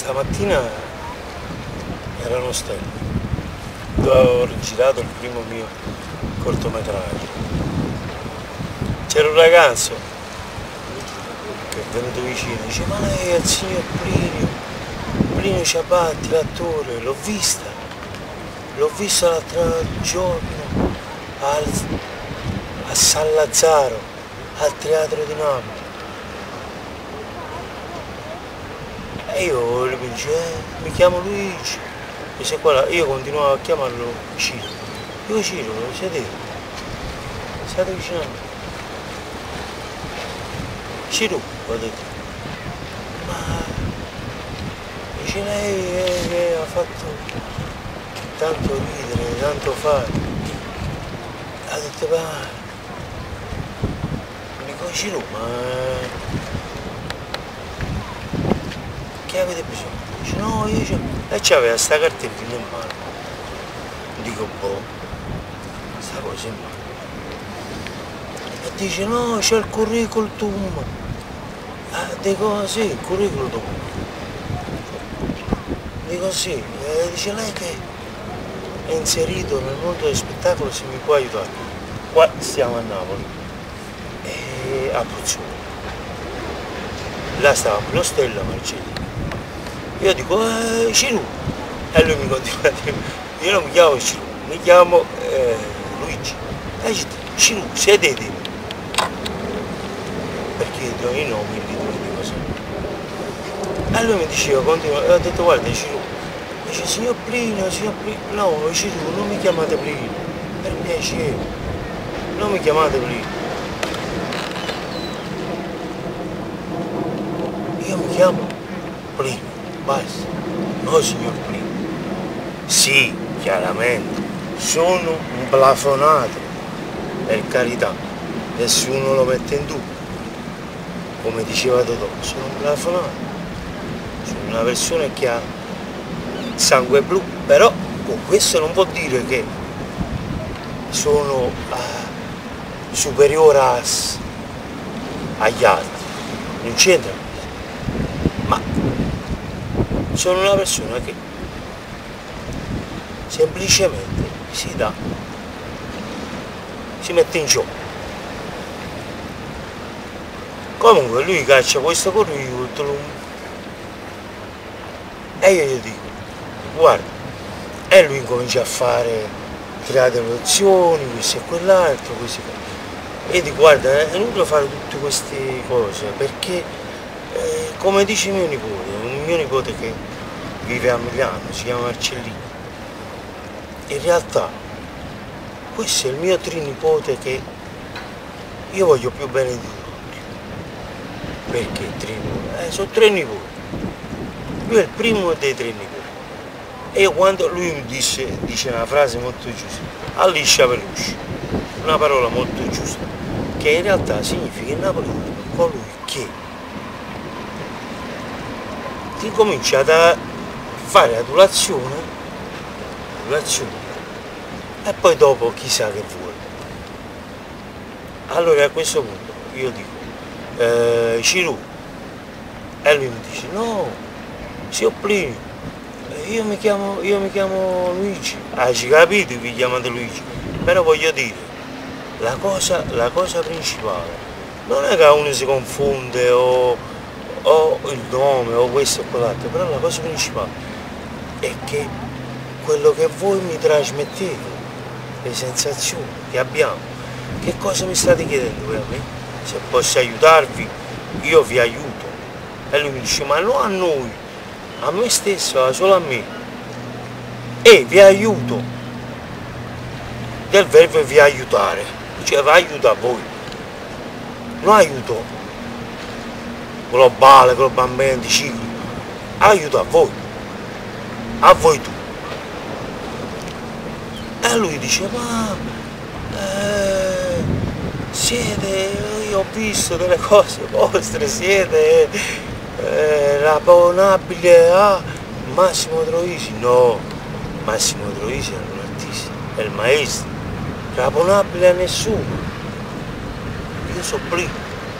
Stamattina erano stelle, dove avevo girato il primo mio cortometraggio. C'era un ragazzo che è venuto vicino dice ma lei è il signor Plinio, Plinio Ciabatti, l'attore, l'ho vista, l'ho vista l'altro giorno al, a San Lazzaro, al Teatro di Napoli. E io gli dice, eh, mi chiamo Luigi. E se qua, io continuavo a chiamarlo Ciro. Io Ciro, siete? State vicino a me. Ciro, ho detto. Ma dice lei eh, che ha fatto tanto ridere, tanto fare. Ha detto, ma dico Ciro, ma che avete bisogno? Dice no, io c'ho... E c'aveva sta cartellina in mano. Dico boh, sta cosa in mano. E dice no, c'è il curriculum. Ah, dico sì, il curriculum. Dico sì, e dice lei che è inserito nel mondo del spettacolo se mi può aiutare. Qua stiamo a Napoli, e a Pozzuolo. Là stava lo Stella Marcelli. Io dico, eh. E lui mi continua a dire, io non mi chiamo Ciru, mi chiamo eh, Luigi. E dice, Ciru, sedete. Perché i nomi li dico sempre. E lui mi diceva, continua, e ho detto, guarda Ciru, dice, signor Plino, signor Plino, no, Ciru, non mi chiamate Plino, per piacere, non mi chiamate Plino. Io mi chiamo Plino basta. No, signor Primo. Sì, chiaramente, sono un plafonato, per carità, nessuno lo mette in dubbio. Come diceva Totò, sono un plafonato. Sono una persona che ha sangue blu, però con questo non vuol dire che sono uh, superiore agli altri. Non c'entra sono una persona che semplicemente si dà, si mette in gioco. Comunque lui caccia questo curriculum e io gli dico, guarda, e lui incomincia a fare tirate lezioni, questo e quell'altro, questo e quell'altro. E dico, guarda, è inutile fare tutte queste cose perché, eh, come dice mio nipote, un mio nipote che vive a Milano, si chiama Marcellino. In realtà questo è il mio trinipote che io voglio più bene di tutti. Perché trinipoti? Eh, sono tre nipoti. Lui è il primo dei tre nipoti. E quando lui disse, dice una frase molto giusta, alliscia veloce, una parola molto giusta, che in realtà significa in napoletano colui che ti comincia a fare adulazione, adulazione e poi dopo chissà che vuole. Allora a questo punto io dico, eh, Ciru, e lui mi dice, no, signor Plinio, io mi chiamo, io mi chiamo Luigi, ah ci capite vi chiamate Luigi, però voglio dire, la cosa, la cosa principale non è che uno si confonde o, o il nome o questo o quell'altro, però la cosa principale è che quello che voi mi trasmettete, le sensazioni che abbiamo, che cosa mi state chiedendo a me? Se posso aiutarvi, io vi aiuto. E lui mi dice, ma non a noi, a me stesso, solo a me. E vi aiuto. Del verbo vi aiutare, cioè vi aiuta a voi. Non aiuto globale, globalmente, ciclo, aiuto a voi a voi tu. E lui dice, ma eh, siete, io ho visto delle cose vostre, siete eh, l'abbonabile a Massimo Troisi. No, Massimo Troisi è un artista, è il maestro, l'abbonabile a nessuno. Io sono primo,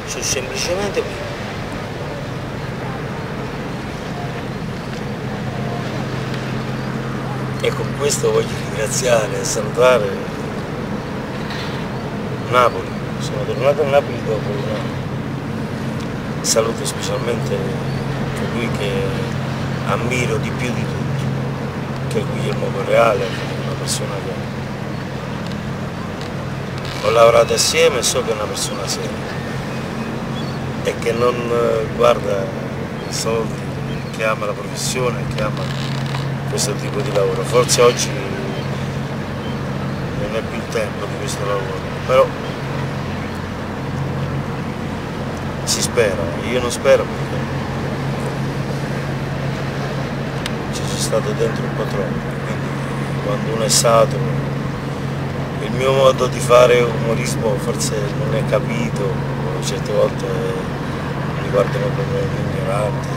sono semplicemente primo. E con questo voglio ringraziare e salutare Napoli. Sono tornato a Napoli dopo un anno. Saluto specialmente colui che ammiro di più di tutti, che è Guglielmo Correale, una persona che ho lavorato assieme e so che è una persona seria e che non eh, guarda i soldi, che ama la professione, che ama questo tipo di lavoro. Forse oggi non è più il tempo di questo lavoro, però si spera, io non spero perché ci sono stato dentro un po' troppo, quindi quando uno è saturo il mio modo di fare umorismo forse non è capito, certe volte mi guardano come ignorante,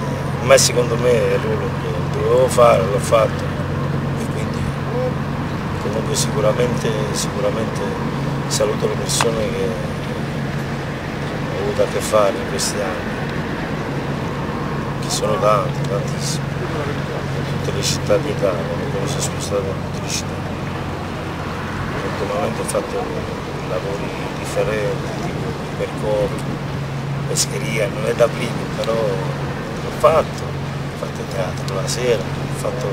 ma secondo me è il ruolo che dovevo fare, l'ho fatto. E quindi comunque sicuramente, sicuramente saluto le persone che ho avuto a che fare in questi anni, che sono tanti, tantissimi, in tutte le città d'Italia, mi sono spostato in tutte le città. Ultimamente ho fatto lavori differenti, per percorso, pescheria, non è da prima, però l'ho fatto, fatto teatro la sera, ho fatto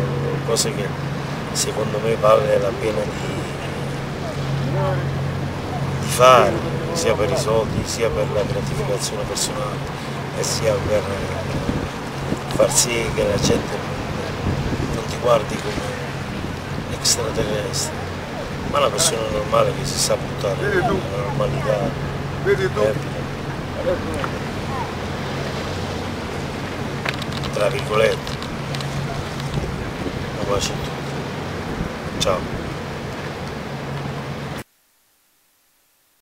cose che secondo me vale la pena di, di fare, sia per i soldi, sia per la gratificazione personale e sia per far sì che la gente non ti guardi come extraterrestre, ma una persona normale che si sa buttare nella normalità. Vedi tu? Tra virgolette. A tutti. Ciao.